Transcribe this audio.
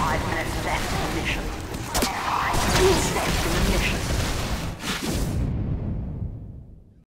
Five minutes left in the mission. Five minutes left in the mission.